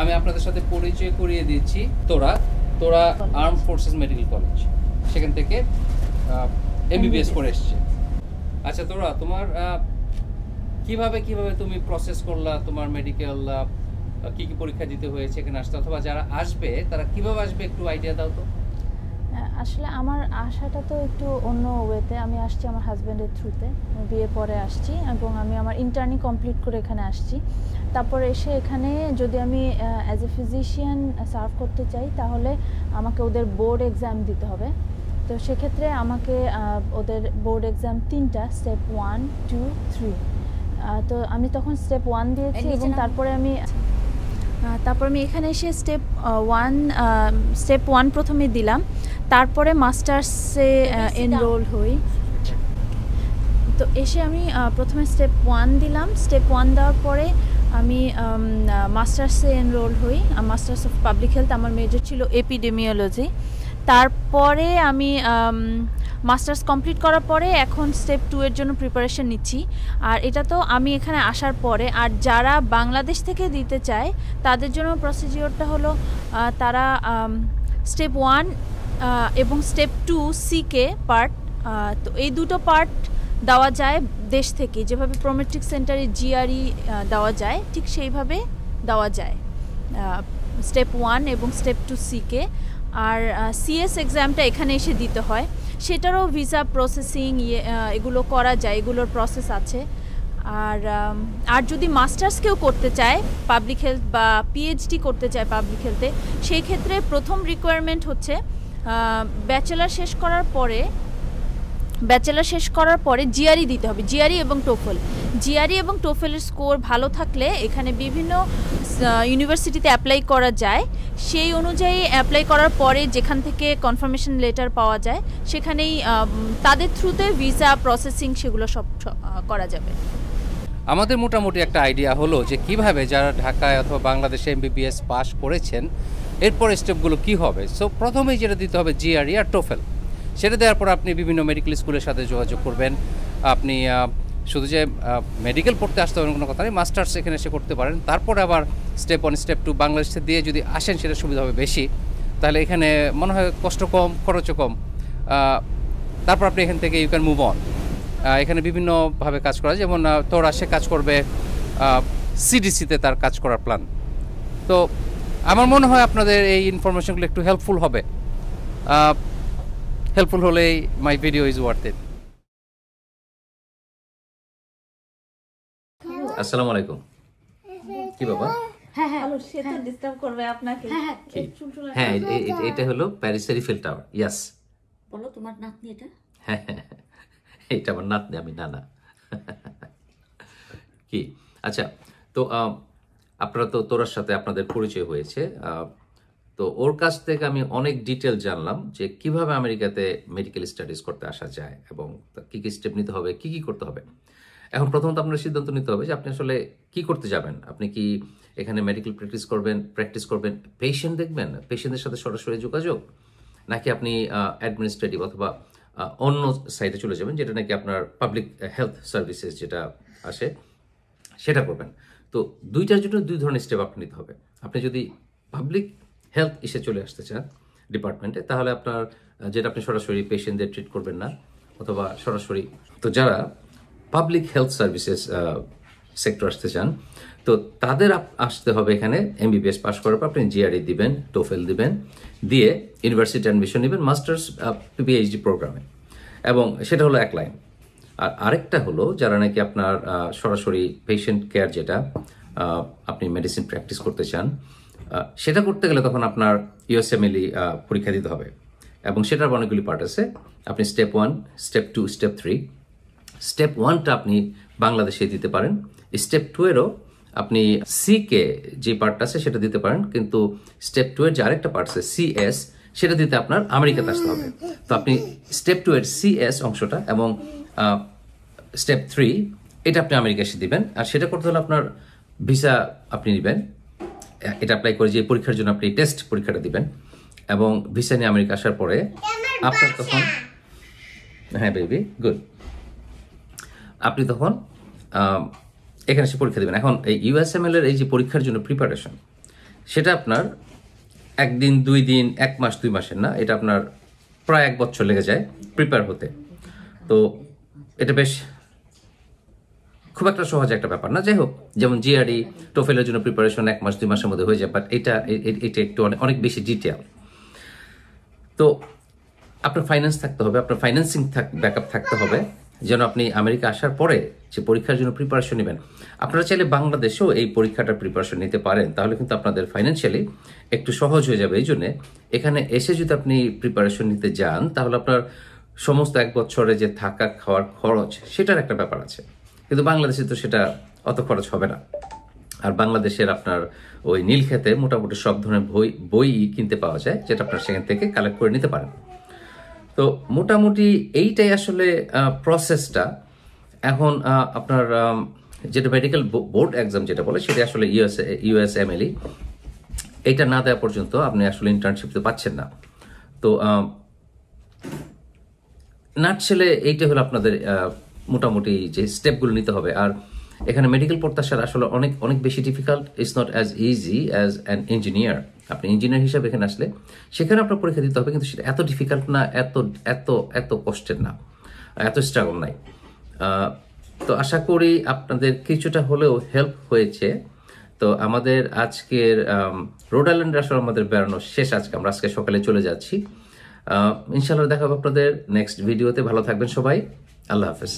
আমি আপনাদের সাথে পরিচয় করিয়ে দিচ্ছি তোরা তোরা আর্ম ফোর্সেস মেডিকেল কলেজ সেখান থেকে এমবিবিএস করে এসছে। আচ্ছা তোরা তোমার কীভাবে কীভাবে তুমি প্রসেস করলা তোমার মেডিকেল কি কি পরীক্ষা দিতে হয়েছে এখানে আসতে? অথবা যারা আসবে তারা কীভাবে আসবে একটু আইডিয়া দাও তো। আসলে আমার আশাটা তো একটু অন্য ওয়েতে আমি আসছি আমার হাজব্যান্ডের থ্রুতে বিয়ে পরে আসছি এবং আমি আমার ইন্টার্নি কমপ্লিট করে এখানে আসছি। তারপর এসে এখানে যদি আমি অ্যাজ এ ফিজিশিয়ান সার্ভ করতে চাই তাহলে আমাকে ওদের বোর্ড এক্সাম দিতে হবে। তো সেক্ষেত্রে আমাকে ওদের বোর্ড এক্সাম তিনটা স্টেপ ওয়ান টু থ্রি তো আমি তখন স্টেপ ওয়ান দিয়েছি এবং তারপরে আমি তারপর আমি এখানে এসে স্টেপ ওয়ান স্টেপ ওয়ান প্রথমে দিলাম। তারপরে মাস্টার্সে. এনরোল হই। তো এসে আমি প্রথমে স্টেপ ওয়ান দিলাম। স্টেপ ওয়ান দেওয়ার পরে আমি মাস্টার্সে এনরোল হই। মাস্টার্স অফ পাবলিক হেলথ আমার মেজর ছিল এপিডেমিওলজি তারপরে আমি মাস্টার্স কমপ্লিট করার পরে এখন স্টেপ টু এর জন্য প্রিপারেশন নিচ্ছি। আর এটা তো আমি এখানে আসার পরে আর যারা বাংলাদেশ থেকে দিতে চায় তাদের জন্য প্রসিজিওরটা হলো তারা স্টেপ ওয়ান এবং স্টেপ টু সিকে পার্ট তো এই দুটো পার্ট দেওয়া যায় দেশ থেকে। যেভাবে প্রোমেট্রিক সেন্টারে জিআরই দেওয়া যায়, ঠিক সেইভাবে দেওয়া যায়। স্টেপ ওয়ান এবং স্টেপ টু সিকে আর সিএস এক্সামটা এখানে এসে দিতে হয়। সেটারও ভিসা প্রসেসিং ইয়ে এগুলো করা যায়, এগুলোর প্রসেস আছে। আর আর যদি মাস্টার্স কেউ করতে চায় পাবলিক হেলথ বা পিএইচডি করতে চায় পাবলিক হেলথে সেই ক্ষেত্রে প্রথম রিকোয়ারমেন্ট হচ্ছে ব্যাচেলার শেষ করার পরে ব্যাচেলার শেষ করার পরে জিআরই দিতে হবে জিআরই এবং টোফেল জিআরই এবং টোফেলের স্কোর ভালো থাকলে এখানে বিভিন্ন ইউনিভার্সিটিতে অ্যাপ্লাই করা যায়। সেই অনুযায়ী অ্যাপ্লাই করার পরে যেখান থেকে কনফার্মেশন লেটার পাওয়া যায়, সেখানেই তাদের থ্রুতে ভিসা প্রসেসিং সেগুলো সব করা যাবে। আমাদের মোটামুটি একটা আইডিয়া হলো যে কীভাবে যারা ঢাকায় অথবা বাংলাদেশে এমবিবিএস পাস করেছেন, এরপর স্টেপগুলো কি হবে? সো প্রথমেই যেটা দিতে হবে জিআরই আর টোফেল সেটা দেওয়ার পর আপনি বিভিন্ন মেডিকেল স্কুলের সাথে যোগাযোগ করবেন। আপনি শুধু যে মেডিকেল পড়তে আসতে হবে কোনো কথা নেই মাস্টার্স এখানে এসে করতে পারেন। তারপর আবার স্টেপ ওয়ান স্টেপ টু বাংলাদেশে দিয়ে যদি আসেন, সেটা সুবিধা হবে বেশি। তাহলে এখানে মনে হয় কষ্ট কম, খরচও কম। তারপর আপনি এখান থেকে ইউ ক্যান মুভ অন এখানে বিভিন্নভাবে কাজ করা যায়, যেমন তোরা সে কাজ করবে সিডিসিতে তার কাজ করার প্ল্যান তো আমার মনে হয় আপনাদের এই ইনফরমেশনগুলো একটু হেল্পফুল হবে। হেল্পফুল হলেই my video is worth it আসসালামু আলাইকুম। কি বাবা? হ্যাঁ হ্যাঁ। সে তো ডিস্টার্ব করবে আপনাকে। হ্যাঁ হ্যাঁ। হ্যাঁ এটা হলো প্যারিস এরিফেল টাওয়ার ইয়াস বলো তোমার নাতনি এটা? হ্যাঁ। এটা আমার নাতনি, আমি নানা। কি? আচ্ছা তো আপনারা তো তোরার সাথে আপনাদের পরিচয় হয়েছে তো ওর কাছ থেকে আমি অনেক ডিটেল জানলাম যে কীভাবে আমেরিকাতে মেডিকেল স্টাডিজ করতে আসা যায় এবং কি কি স্টেপ নিতে হবে, কি কি করতে হবে। এখন প্রথমত আপনার সিদ্ধান্ত নিতে হবে যে আপনি আসলে কি করতে যাবেন। আপনি কি এখানে মেডিকেল প্র্যাকটিস করবেন প্র্যাকটিস করবেন পেশেন্ট দেখবেন? পেশেন্টের সাথে সরাসরি যোগাযোগ? নাকি আপনি অ্যাডমিনিস্ট্রেটিভ অথবা অন্য সাইডে চলে যাবেন, যেটা নাকি আপনার পাবলিক হেলথ সার্ভিসেস যেটা আসে, সেটা করবেন। তো দুইটার জন্য দুই ধরনের স্টেপ আপনি নিতে হবে। আপনি যদি পাবলিক হেলথ ইসে চলে আসতে চান ডিপার্টমেন্টে তাহলে আপনার, যেটা আপনি সরাসরি পেশেন্টদের ট্রিট করবেন না, অথবা সরাসরি, তো যারা পাবলিক হেলথ সার্ভিসেস সেক্টর আসতে চান, তো তাদের আসতে হবে এখানে এমবিবিএস পাস করার পর আপনি জিআরই দিবেন টোফেল দিবেন, দিয়ে ইউনিভার্সিটি অ্যাডমিশন নেবেন মাস্টার্স পিএইচডি প্রোগ্রামে এবং সেটা হলো এক লাইন আর আরেকটা হলো যারা নাকি আপনার সরাসরি পেশেন্ট কেয়ার যেটা আপনি মেডিসিন প্র্যাকটিস করতে চান সেটা করতে গেলে তখন আপনার ইউএসএমএলই পরীক্ষা দিতে হবে। এবং সেটার অনেকগুলি পার্ট আছে। আপনি step one step two step three step ওয়ানটা আপনি বাংলাদেশে দিতে পারেন। স্টেপ টু এরও আপনি সি কে যে পার্টটা আছে সেটা দিতে পারেন কিন্তু স্টেপ টু এর যে আরেকটা পার্ট আছে সি এস সেটা দিতে আপনার আমেরিকাতে আসতে হবে। তো আপনি স্টেপ টু এর সি এস অংশটা এবং স্টেপ থ্রি এটা আপনি আমেরিকা এসে দিবেন। আর সেটা করতে হলে আপনার ভিসা আপনি নেবেন। এটা অ্যাপ্লাই করে যে পরীক্ষার জন্য আপনি টেস্ট পরীক্ষাটা দিবেন। এবং ভিসা নিয়ে আমেরিকা আসার পরে আপনার তখন হ্যাঁ বেবি গুড আপনি তখন এখানে এসে পরীক্ষা দেবেন। এখন এই ইউএসএমএল এর এই যে পরীক্ষার জন্য প্রিপারেশন সেটা আপনার একদিন, দুই দিন, এক মাস, দুই মাসের না, এটা আপনার প্রায় এক বছর লেগে যায় প্রিপেয়ার হতে। তো এটা বেশ খুব একটা সহজ একটা ব্যাপার না। যাই হোক, যেমন জিআরই টোফেলের জন্য প্রিপারেশন এক মাস, দুই মাসের মধ্যে হয়ে যায় বাট এটা এটা একটু অনেক অনেক বেশি ডিটেল তো আপনার ফাইন্যান্স থাকতে হবে, আপনার ফাইন্যান্সিং ব্যাকআপ থাকতে হবে। যেন আপনি আমেরিকা আসার পরে যে পরীক্ষার জন্য প্রিপারেশন নেবেন। আপনারা চাইলে বাংলাদেশেও এই পরীক্ষাটার প্রিপারেশন নিতে পারেন। তাহলে কিন্তু আপনাদের ফাইন্যান্সিয়ালি একটু সহজ হয়ে যাবে। এই জন্যে এখানে এসে যদি আপনি প্রিপারেশন নিতে যান, তাহলে আপনার সমস্ত এক বছরে যে থাকা খাওয়ার খরচ, সেটার একটা ব্যাপার আছে। কিন্তু বাংলাদেশে তো সেটা অত খরচ হবে না। আর বাংলাদেশের আপনার ওই নীলক্ষেতে মোটামুটি সব ধরনের বই বই কিনতে পাওয়া যায়, যেটা আপনার সেখান থেকে কালেক্ট করে নিতে পারেন। তো মোটামুটি এইটাই আসলে প্রসেসটা এখন আপনার যেটা মেডিকেল বোর্ড এক্সাম যেটা বলে, সেটা আসলে ইউএস ইউএস এমএলই এইটা না দেওয়া পর্যন্ত আপনি আসলে ইন্টার্নশিপ তো পাচ্ছেন না। তো নাট ছেলে এইটা হলো আপনাদের মোটামুটি যে স্টেপগুলো নিতে হবে। আর এখানে মেডিকেল পড়তে আসার আসলে অনেক অনেক বেশি difficult it's not as easy as an engineer আপনি ইঞ্জিনিয়ার হিসাবে এখানে আসলে সেখানে আপনার পরীক্ষা দিতে হবে, কিন্তু সেটা এত ডিফিকাল্ট না, এত এত এত কষ্টের না, এত স্ট্রাগল নাই। তো আশা করি আপনাদের কিছুটা হলেও হেল্প হয়েছে। তো আমাদের আজকের রোড আইল্যান্ড আসলে আমাদের বেড়ানো শেষ আজকে, আমরা আজকে সকালে চলে যাচ্ছি। ইনশাল্লাহ ইনশাআল্লাহ দেখা হবে আপনাদের নেক্সট ভিডিওতে ভালো থাকবেন সবাই। আল্লাহ হাফেজ।